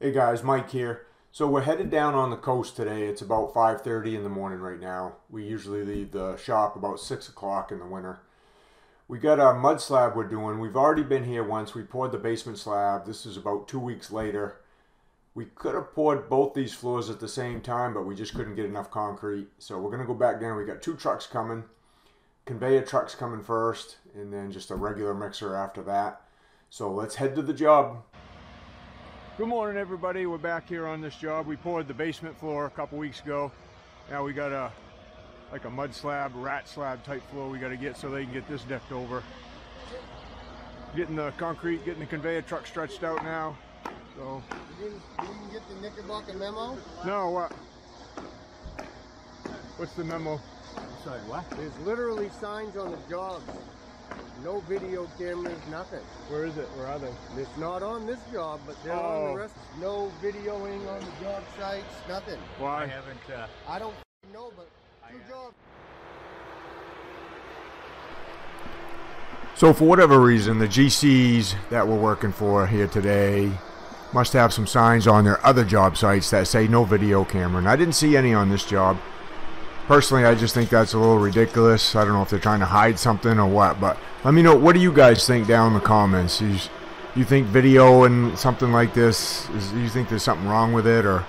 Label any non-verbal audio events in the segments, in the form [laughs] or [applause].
Hey guys, Mike here. So we're headed down on the coast today. It's about 5.30 in the morning right now. We usually leave the shop about 6 o'clock in the winter. We got our mud slab we're doing. We've already been here once. We poured the basement slab. This is about two weeks later. We could have poured both these floors at the same time, but we just couldn't get enough concrete. So we're going to go back down. We got two trucks coming. Conveyor trucks coming first, and then just a regular mixer after that. So let's head to the job. Good morning, everybody. We're back here on this job. We poured the basement floor a couple weeks ago. Now we got a like a mud slab, rat slab type floor we got to get so they can get this decked over. Getting the concrete, getting the conveyor truck stretched out now. So. You didn't, you didn't get the Knickerbocker memo? No, what? What's the memo? I'm Sorry, what? There's literally signs on the jobs. No video cameras, nothing. Where is it? Where are they? It's not on this job, but they're on Oh. the rest. No videoing on the job sites, nothing. Why? I haven't. Uh, I don't know, but two I, uh, jobs. So for whatever reason, the GCs that we're working for here today must have some signs on their other job sites that say no video camera. And I didn't see any on this job. Personally, I just think that's a little ridiculous. I don't know if they're trying to hide something or what, but let me know what do you guys think down in the comments. You, you think video and something like this is you think there's something wrong with it or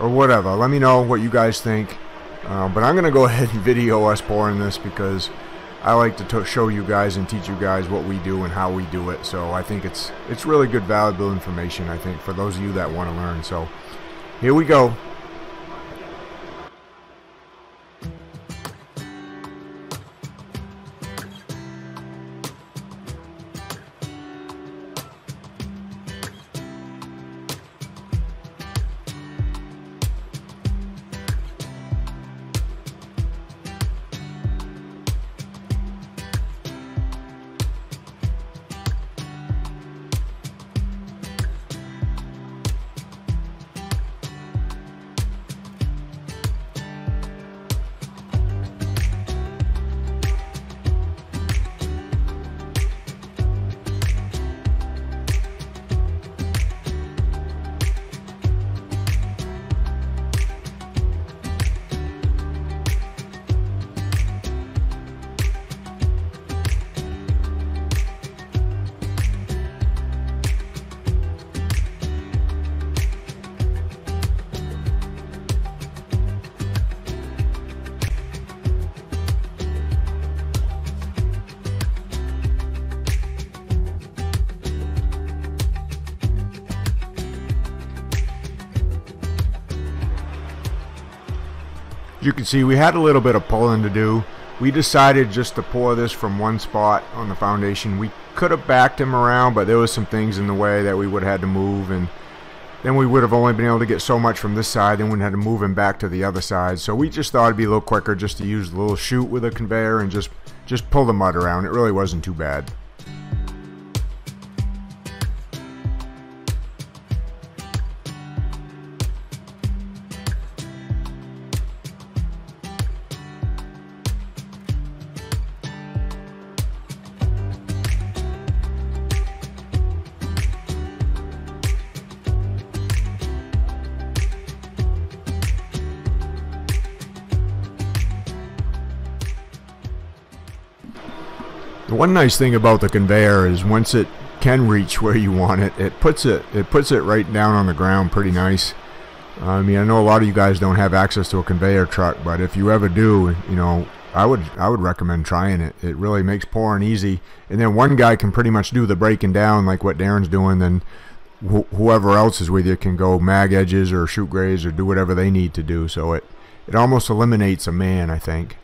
or whatever. Let me know what you guys think. Uh, but I'm gonna go [laughs] ahead and video us pouring this because I like to show you guys and teach you guys what we do and how we do it. So I think it's it's really good, valuable information. I think for those of you that want to learn. So here we go. You can see we had a little bit of pulling to do. We decided just to pour this from one spot on the foundation. We could have backed him around, but there was some things in the way that we would have had to move, and then we would have only been able to get so much from this side. Then we had to move him back to the other side. So we just thought it'd be a little quicker just to use the little chute with a conveyor and just just pull the mud around. It really wasn't too bad. The one nice thing about the conveyor is once it can reach where you want it, it puts it it puts it right down on the ground pretty nice. I mean, I know a lot of you guys don't have access to a conveyor truck, but if you ever do, you know, I would I would recommend trying it. It really makes pouring easy, and then one guy can pretty much do the breaking down like what Darren's doing. Then wh- whoever else is with you can go mag edges or shoot grades or do whatever they need to do. So it it almost eliminates a man, I think.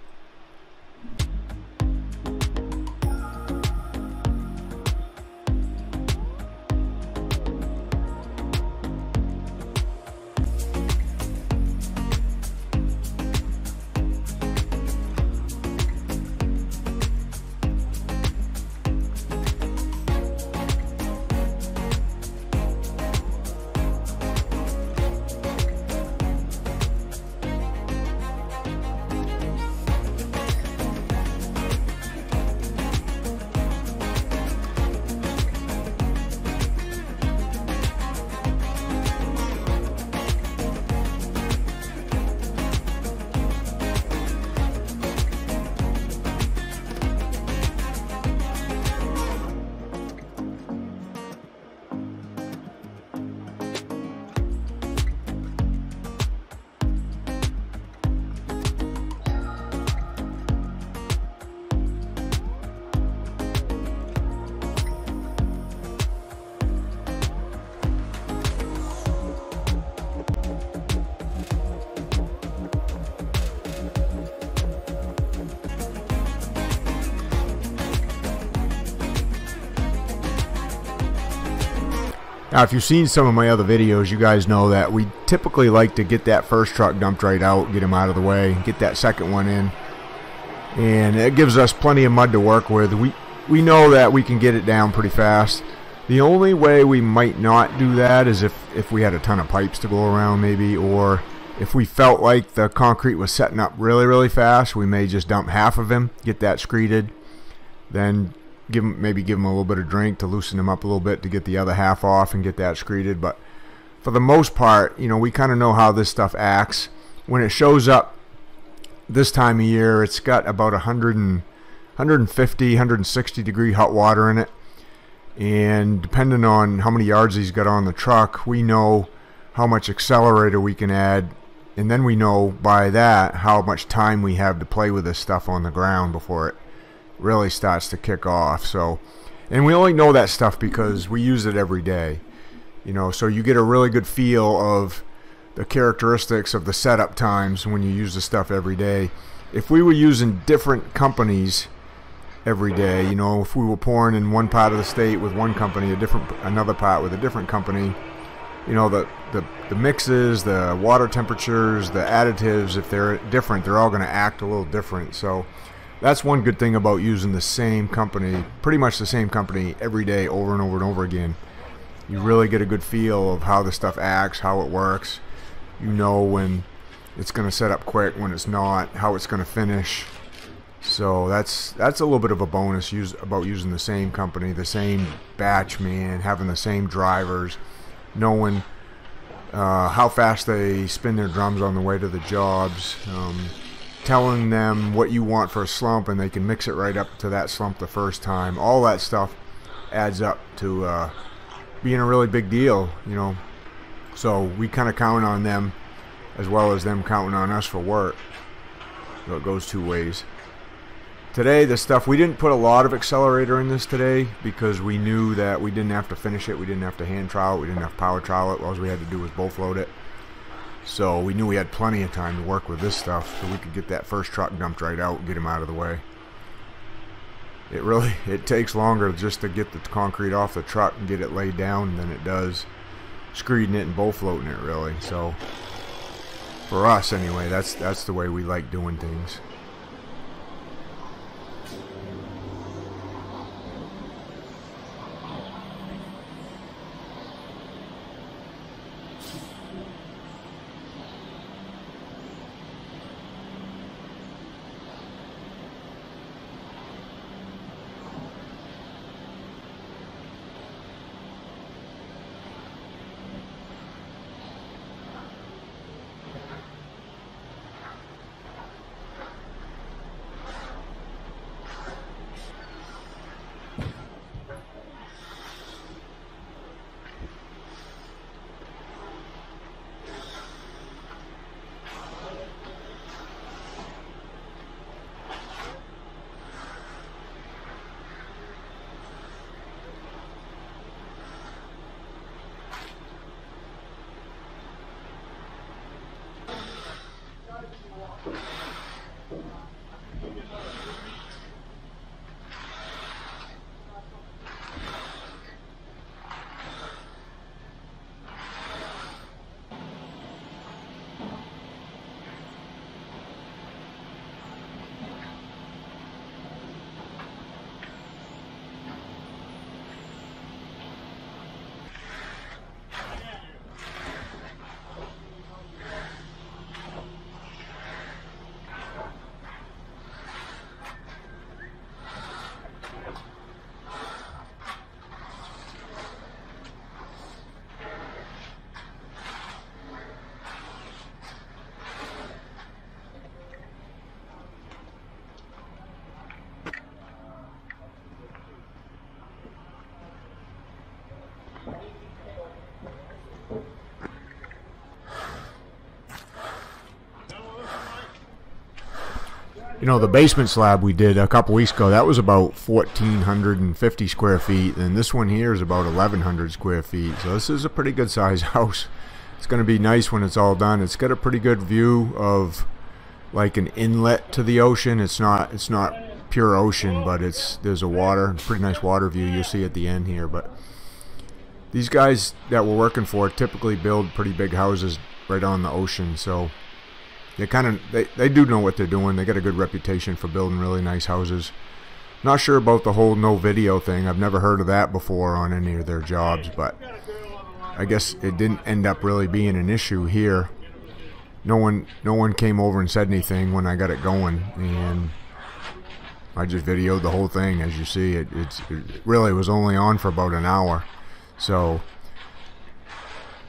Now, if you've seen some of my other videos, you guys know that we typically like to get that first truck dumped right out, get them out of the way, get that second one in. And it gives us plenty of mud to work with. We, we know that we can get it down pretty fast. The only way we might not do that is if, if we had a ton of pipes to go around maybe, or if we felt like the concrete was setting up really, really fast, we may just dump half of him, get that screeded, then give him, maybe give him a little bit of drink to loosen him up a little bit to get the other half off and get that screeded. But for the most part, you know, we kind of know how this stuff acts. When it shows up this time of year, it's got about 100 and, 150, 160 degree hot water in it. And depending on how many yards he's got on the truck, we know how much accelerator we can add. And then we know by that how much time we have to play with this stuff on the ground before it really starts to kick off. So, and we only know that stuff because we use it every day. You know, so you get a really good feel of the characteristics of the setup times when you use the stuff every day. If we were using different companies every day, you know, if we were pouring in one part of the state with one company, a different another part with a different company, you know, the the, the mixes, the water temperatures, the additives, if they're different, they're all going to act a little different. So that's one good thing about using the same company, pretty much the same company every day over and over and over again. You really get a good feel of how the stuff acts, how it works. You know when it's going to set up quick, when it's not, how it's going to finish. So that's that's a little bit of a bonus use about using the same company, the same batch man, having the same drivers, knowing uh, how fast they spin their drums on the way to the jobs. Um, telling them what you want for a slump and they can mix it right up to that slump the first time. All that stuff adds up to uh, being a really big deal, you know. So we kind of count on them as well as them counting on us for work. So it goes two ways. Today, the stuff, we didn't put a lot of accelerator in this today because we knew that we didn't have to finish it. We didn't have to hand trowel it. We didn't have to power trowel it. All we had to do was bull float it. So we knew we had plenty of time to work with this stuff so we could get that first truck dumped right out and get him out of the way. It really, [laughs] it takes longer just to get the concrete off the truck and get it laid down than it does screeding it and bull floating it really. So for us anyway, that's that's the way we like doing things. You know, the basement slab we did a couple weeks ago, that was about 1,450 square feet, and this one here is about 1,100 square feet. So this is a pretty good size [laughs] house. It's going to be nice when it's all done. It's got a pretty good view of like an inlet to the ocean. It's not it's not pure ocean, but it's there's a water, pretty nice water view you'll see at the end here. But these guys that we're working for typically build pretty big houses right on the ocean, so they kind of they, they do know what they're doing. They got a good reputation for building really nice houses. Not sure about the whole no video thing. I've never heard of that before on any of their jobs, but I guess it didn't end up really being an issue here. No one no one came over and said anything when I got it going and I just videoed the whole thing as you see it it's it really was only on for about an hour. So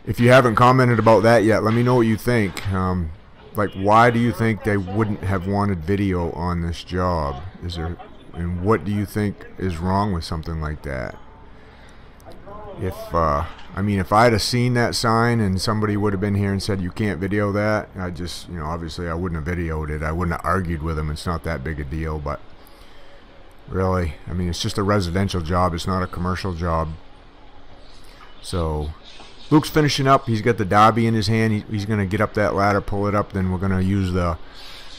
if you haven't commented about that yet, let me know what you think. Um, like why do you think they wouldn't have wanted video on this job? Is there and what do you think is wrong with something like that? If uh, I mean, if I'd have seen that sign and somebody would have been here and said you can't video that, I just, you know, obviously I wouldn't have videoed it. I wouldn't have argued with them. It's not that big a deal, but really, I mean, it's just a residential job. It's not a commercial job. So Luke's finishing up. He's got the darby in his hand. He, he's going to get up that ladder, pull it up. Then we're going to use the,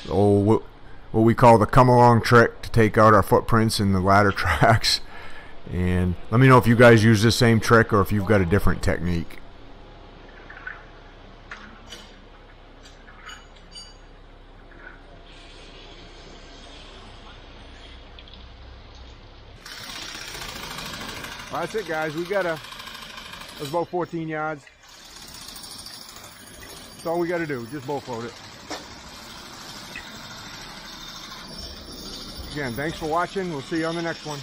the old what we call the come along trick to take out our footprints in the ladder [laughs] tracks. And let me know if you guys use the same trick or if you've got a different technique. that's it guys. We got a, that's about 14 yards. That's all we got to do, just bull float it. Again, thanks for watching. We'll see you on the next one.